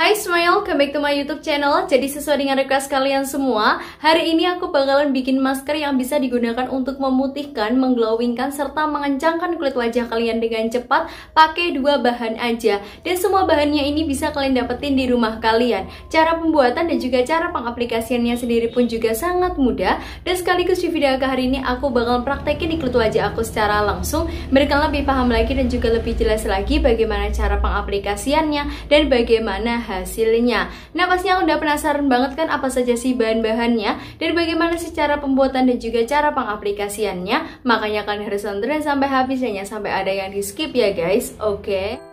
Hai welcome back to my youtube channel. Jadi sesuai dengan request kalian semua Hari ini aku bakalan bikin masker yang bisa digunakan untuk memutihkan, mengglowingkan, serta mengencangkan kulit wajah kalian dengan cepat. Pakai dua bahan aja. Dan semua bahannya ini bisa kalian dapetin di rumah kalian. Cara pembuatan dan juga cara pengaplikasiannya sendiri pun juga sangat mudah. Dan sekaligus di video aku hari ini aku bakalan praktekin di kulit wajah aku secara langsung. Mereka lebih paham lagi dan juga lebih jelas lagi bagaimana cara pengaplikasiannya Dan bagaimana hasilnya. Nah pastinya udah penasaran banget kan apa saja sih bahan-bahannya dan bagaimana sih cara pembuatan dan juga cara pengaplikasiannya. Makanya kalian harus nonton sampai habis ya sampai ada yang di skip ya guys. Oke. Okay?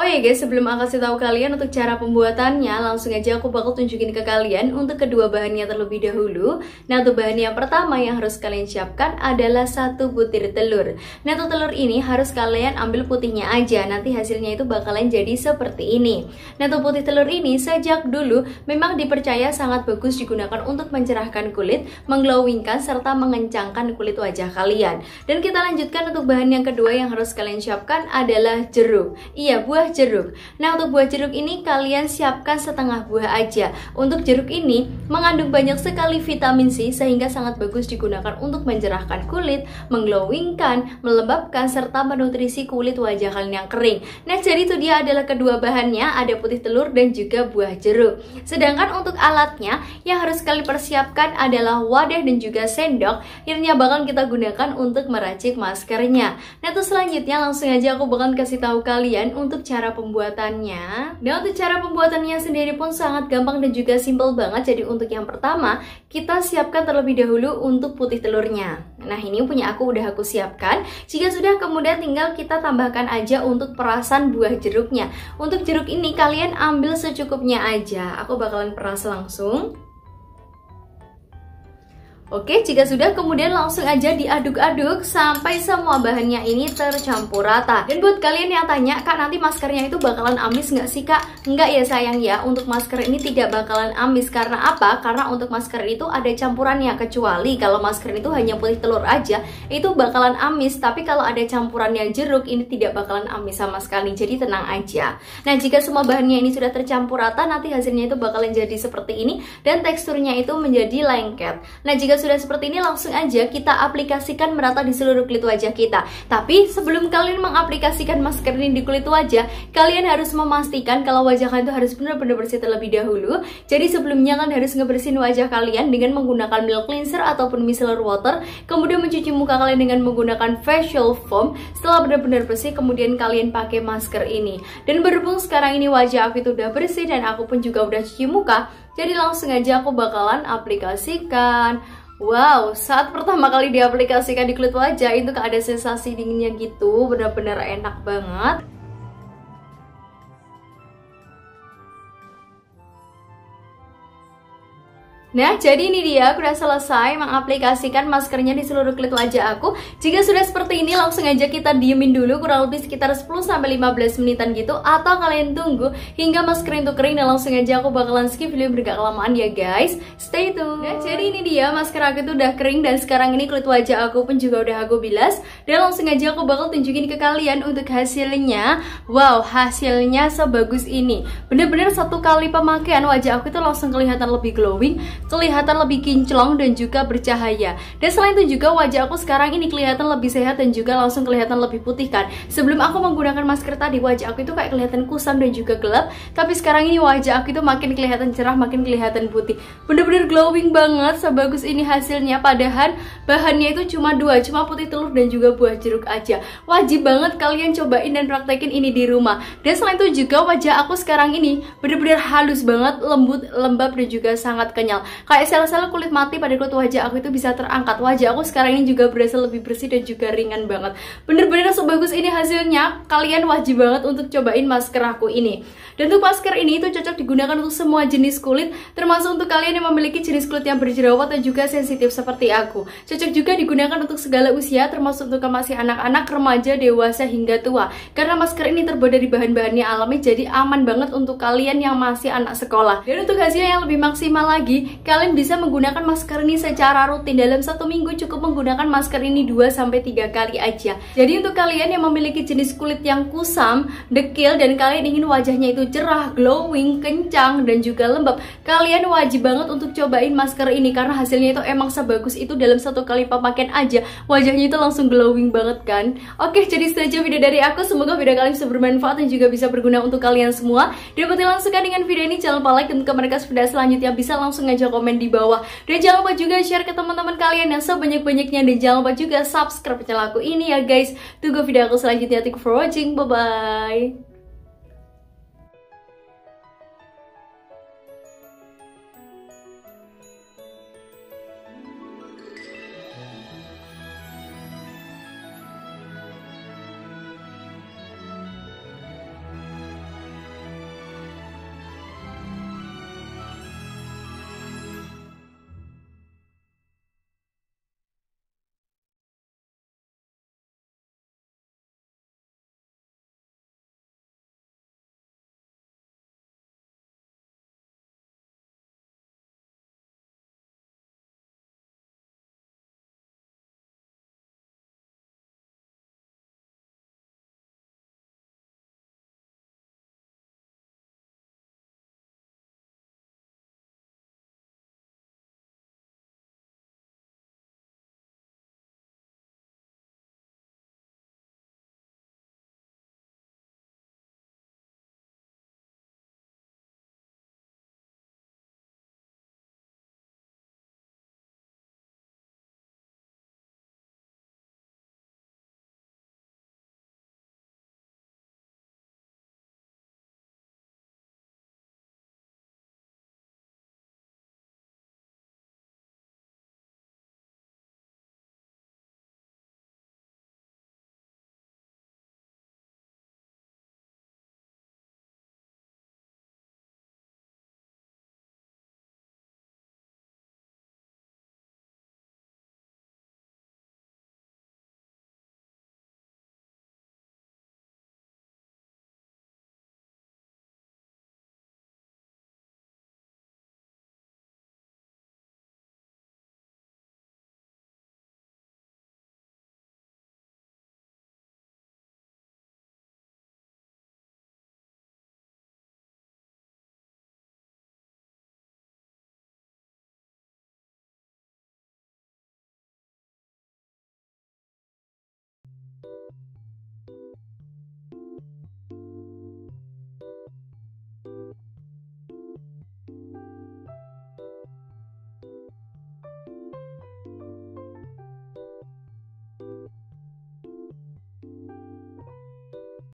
Oh ya guys, sebelum aku kasih tahu kalian untuk cara pembuatannya, langsung aja aku bakal tunjukin ke kalian untuk kedua bahannya terlebih dahulu. Nah, untuk bahan yang pertama yang harus kalian siapkan adalah satu butir telur. Nah, untuk telur ini harus kalian ambil putihnya aja, nanti hasilnya itu bakalan jadi seperti ini. Nah, untuk putih telur ini sejak dulu memang dipercaya sangat bagus digunakan untuk mencerahkan kulit, mengglowingkan serta mengencangkan kulit wajah kalian. Dan kita lanjutkan untuk bahan yang kedua yang harus kalian siapkan adalah jeruk. Iya, buah jeruk. Nah, untuk buah jeruk ini kalian siapkan setengah buah aja. Untuk jeruk ini mengandung banyak sekali vitamin C sehingga sangat bagus digunakan untuk mencerahkan kulit, mengglowingkan, melembabkan serta menutrisi kulit wajah kalian yang kering. Nah, jadi itu dia adalah kedua bahannya, ada putih telur dan juga buah jeruk. Sedangkan untuk alatnya yang harus kalian persiapkan adalah wadah dan juga sendok yang bakal kita gunakan untuk meracik maskernya. Nah, terus selanjutnya langsung aja aku bakal kasih tahu kalian untuk cara cara pembuatannya. Dan untuk cara pembuatannya sendiri pun sangat gampang dan juga simple banget. Jadi untuk yang pertama, kita siapkan terlebih dahulu untuk putih telurnya. Nah ini punya aku udah aku siapkan. Jika sudah kemudian tinggal kita tambahkan aja untuk perasan buah jeruknya. Untuk jeruk ini kalian ambil secukupnya aja. Aku bakalan peras langsung. Oke, jika sudah kemudian langsung aja diaduk-aduk sampai semua bahannya ini tercampur rata. Dan buat kalian yang tanya, Kak nanti maskernya itu bakalan amis nggak sih Kak? Nggak ya sayang ya, untuk masker ini tidak bakalan amis. Karena apa? Karena untuk masker itu ada campurannya. Kecuali kalau masker itu hanya putih telur aja, itu bakalan amis. Tapi kalau ada campurannya jeruk, ini tidak bakalan amis sama sekali. Jadi tenang aja. Nah, jika semua bahannya ini sudah tercampur rata, nanti hasilnya itu bakalan jadi seperti ini. Dan teksturnya itu menjadi lengket. Nah, jika sudah seperti ini langsung aja kita aplikasikan merata di seluruh kulit wajah kita. Tapi sebelum kalian mengaplikasikan masker ini di kulit wajah, kalian harus memastikan kalau wajah kalian itu harus benar-benar bersih terlebih dahulu. Jadi sebelumnya kalian harus ngebersihin wajah kalian dengan menggunakan milk cleanser ataupun micellar water, kemudian mencuci muka kalian dengan menggunakan facial foam. Setelah benar-benar bersih, kemudian kalian pakai masker ini. Dan berhubung sekarang ini wajah aku itu udah bersih dan aku pun juga udah cuci muka, jadi langsung aja aku bakalan aplikasikan Wow, saat pertama kali diaplikasikan di kulit wajah itu ada sensasi dinginnya gitu, benar-benar enak banget. Nah, jadi ini dia, aku udah selesai mengaplikasikan maskernya di seluruh kulit wajah aku. Jika sudah seperti ini, langsung aja kita diemin dulu kurang lebih sekitar 10-15 menitan gitu. Atau kalian tunggu hingga masker itu kering dan langsung aja aku bakalan skip video bergak kelamaan ya guys. Stay tune. Nah, jadi ini dia, masker aku itu udah kering dan sekarang ini kulit wajah aku pun juga udah aku bilas. Dan langsung aja aku bakal tunjukin ke kalian untuk hasilnya. Wow, hasilnya sebagus ini. Bener-bener satu kali pemakaian wajah aku itu langsung kelihatan lebih glowing kelihatan lebih kinclong dan juga bercahaya. Dan selain itu juga wajah aku sekarang ini kelihatan lebih sehat dan juga langsung kelihatan lebih putih kan. Sebelum aku menggunakan masker tadi wajah aku itu kayak kelihatan kusam dan juga gelap, tapi sekarang ini wajah aku itu makin kelihatan cerah, makin kelihatan putih. Bener-bener glowing banget, sebagus ini hasilnya. Padahal bahannya itu cuma dua, cuma putih telur dan juga buah jeruk aja. Wajib banget kalian cobain dan praktekin ini di rumah. Dan selain itu juga wajah aku sekarang ini bener-bener halus banget, lembut, lembab dan juga sangat kenyal kayak sel-sel kulit mati pada kulit wajah aku itu bisa terangkat. Wajah aku sekarang ini juga berasa lebih bersih dan juga ringan banget. Bener-bener sebagus ini hasilnya. Kalian wajib banget untuk cobain masker aku ini. Dan untuk masker ini itu cocok digunakan untuk semua jenis kulit termasuk untuk kalian yang memiliki jenis kulit yang berjerawat dan juga sensitif seperti aku. Cocok juga digunakan untuk segala usia termasuk untuk masih anak-anak, remaja, dewasa hingga tua. Karena masker ini terbuat dari bahan-bahannya alami jadi aman banget untuk kalian yang masih anak sekolah. Dan untuk hasilnya yang lebih maksimal lagi kalian bisa menggunakan masker ini secara rutin. Dalam satu minggu cukup menggunakan masker ini 2-3 kali aja. Jadi untuk kalian yang memiliki jenis kulit yang kusam, dekil dan kalian ingin wajahnya itu cerah, glowing, kencang dan juga lembab kalian wajib banget untuk cobain masker ini karena hasilnya itu emang sebagus itu dalam satu kali pemakaian aja. Wajahnya itu langsung glowing banget kan? Oke jadi itu aja video dari aku. Semoga video kalian bisa bermanfaat dan juga bisa berguna untuk kalian semua. Dan buat yang suka dengan video ini. Jangan lupa like untuk mereka video selanjutnya. Bisa langsung aja komen di bawah. Dan jangan lupa juga share ke teman-teman kalian yang sebanyak-banyaknya. Dan jangan lupa juga subscribe channel aku ini ya guys. Tunggu video aku selanjutnya. Thank you for watching. Bye bye